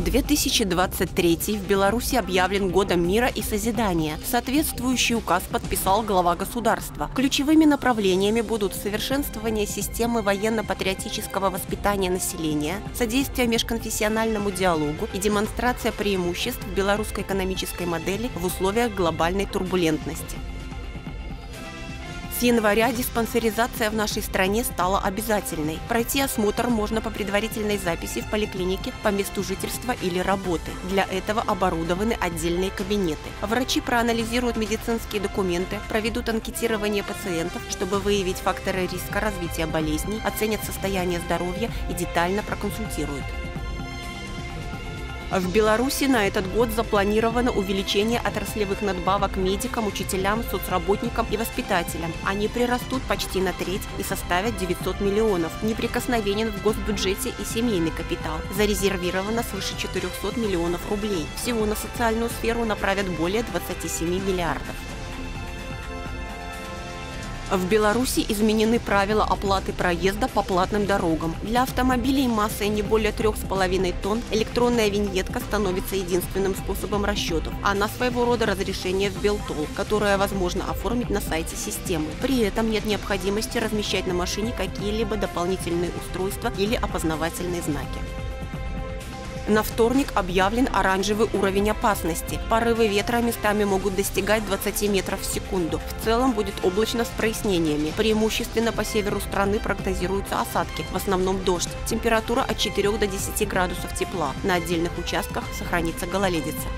2023 в Беларуси объявлен годом мира и созидания. Соответствующий указ подписал глава государства. Ключевыми направлениями будут совершенствование системы военно-патриотического воспитания населения, содействие межконфессиональному диалогу и демонстрация преимуществ белорусской экономической модели в условиях глобальной турбулентности. С января диспансеризация в нашей стране стала обязательной. Пройти осмотр можно по предварительной записи в поликлинике по месту жительства или работы. Для этого оборудованы отдельные кабинеты. Врачи проанализируют медицинские документы, проведут анкетирование пациентов, чтобы выявить факторы риска развития болезней, оценят состояние здоровья и детально проконсультируют. В Беларуси на этот год запланировано увеличение отраслевых надбавок медикам, учителям, соцработникам и воспитателям. Они прирастут почти на треть и составят 900 миллионов. Неприкосновенен в госбюджете и семейный капитал. Зарезервировано свыше 400 миллионов рублей. Всего на социальную сферу направят более 27 миллиардов. В Беларуси изменены правила оплаты проезда по платным дорогам. Для автомобилей массой не более 3,5 тонн электронная виньетка становится единственным способом расчетов. Она своего рода разрешение в Белтол, которое возможно оформить на сайте системы. При этом нет необходимости размещать на машине какие-либо дополнительные устройства или опознавательные знаки. На вторник объявлен оранжевый уровень опасности. Порывы ветра местами могут достигать 20 метров в секунду. В целом будет облачно с прояснениями. Преимущественно по северу страны прогнозируются осадки, в основном дождь. Температура от 4 до 10 градусов тепла. На отдельных участках сохранится гололедица.